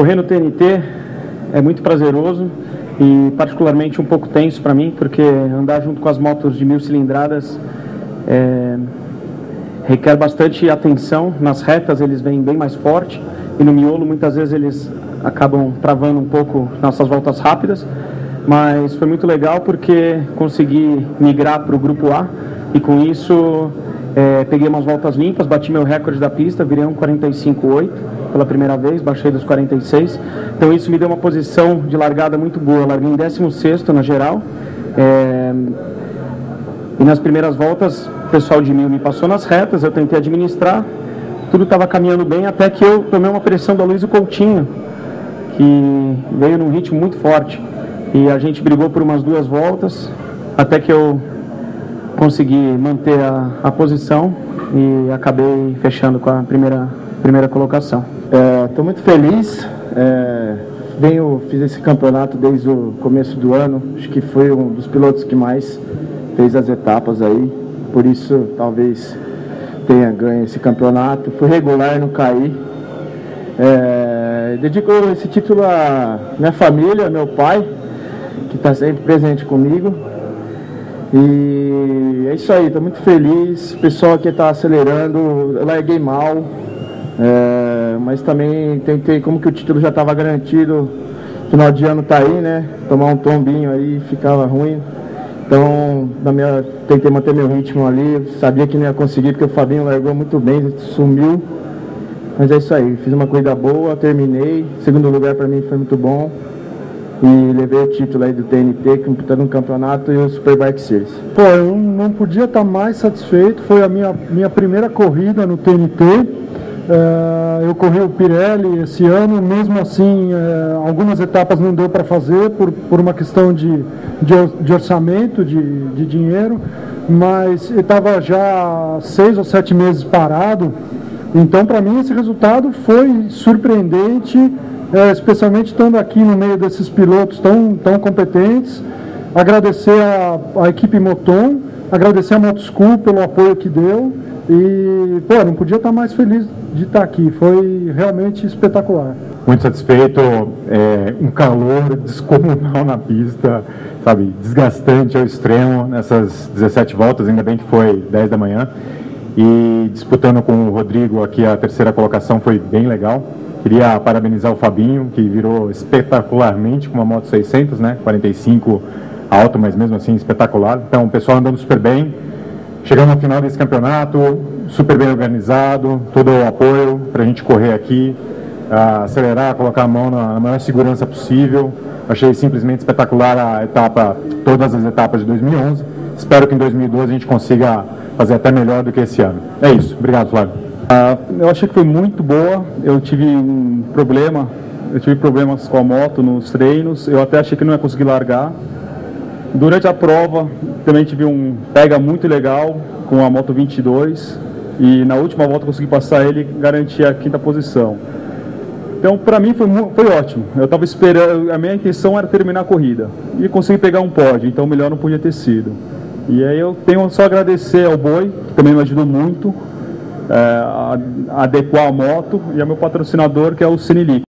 Correr no TNT é muito prazeroso e particularmente um pouco tenso para mim, porque andar junto com as motos de mil cilindradas é, requer bastante atenção. Nas retas eles vêm bem mais forte e no miolo muitas vezes eles acabam travando um pouco nossas voltas rápidas. Mas foi muito legal porque consegui migrar para o grupo A e com isso é, peguei umas voltas limpas, bati meu recorde da pista, virei um 45,8 pela primeira vez, baixei dos 46. Então isso me deu uma posição de largada muito boa. Larguei em 16 na geral. É, e nas primeiras voltas, o pessoal de mil me passou nas retas, eu tentei administrar, tudo estava caminhando bem, até que eu tomei uma pressão da Luiz Coutinho, que veio num ritmo muito forte. E a gente brigou por umas duas voltas, até que eu consegui manter a, a posição e acabei fechando com a primeira, primeira colocação. Estou é, muito feliz. É, venho, fiz esse campeonato desde o começo do ano. Acho que foi um dos pilotos que mais fez as etapas aí. Por isso, talvez tenha ganho esse campeonato. Fui regular, não caí. É, dedico esse título à minha família, meu pai, que está sempre presente comigo. E é isso aí, estou muito feliz. O pessoal aqui está acelerando, eu larguei mal, é, mas também tentei, como que o título já estava garantido, final de ano tá aí, né? Tomar um tombinho aí ficava ruim. Então, na minha, tentei manter meu ritmo ali, sabia que não ia conseguir porque o Fabinho largou muito bem, sumiu. Mas é isso aí, fiz uma corrida boa, terminei. Segundo lugar para mim foi muito bom e levei o título aí do TNT, computando no campeonato e o Superbike Series. Pô, eu não podia estar mais satisfeito, foi a minha, minha primeira corrida no TNT. É, eu corri o Pirelli esse ano, mesmo assim, é, algumas etapas não deu para fazer por, por uma questão de, de, orçamento, de, de dinheiro, mas estava já seis ou sete meses parado. Então, para mim, esse resultado foi surpreendente é, especialmente estando aqui no meio desses pilotos tão, tão competentes. Agradecer a, a equipe Moton, agradecer a Motoschool pelo apoio que deu. E, pô, não podia estar mais feliz de estar aqui. Foi realmente espetacular. Muito satisfeito. É, um calor descomunal na pista, sabe? Desgastante ao extremo nessas 17 voltas. Ainda bem que foi 10 da manhã. E disputando com o Rodrigo aqui a terceira colocação foi bem legal. Queria parabenizar o Fabinho, que virou espetacularmente com uma moto 600, né? 45 alto, mas mesmo assim espetacular. Então, o pessoal andando super bem. Chegando no final desse campeonato, super bem organizado, todo o apoio para a gente correr aqui, acelerar, colocar a mão na, na maior segurança possível. Achei simplesmente espetacular a etapa, todas as etapas de 2011. Espero que em 2012 a gente consiga fazer até melhor do que esse ano. É isso. Obrigado, Flávio. Ah, eu achei que foi muito boa. Eu tive um problema, eu tive problemas com a moto nos treinos. Eu até achei que não ia conseguir largar. Durante a prova, também tive um pega muito legal com a moto 22 e na última volta consegui passar ele e garantir a quinta posição. Então, para mim foi, foi ótimo. Eu estava esperando, a minha intenção era terminar a corrida e consegui pegar um pódio, então melhor não podia ter sido. E aí eu tenho só agradecer ao Boi, que também me ajudou muito, é, adequar a moto e é meu patrocinador que é o Cinelic.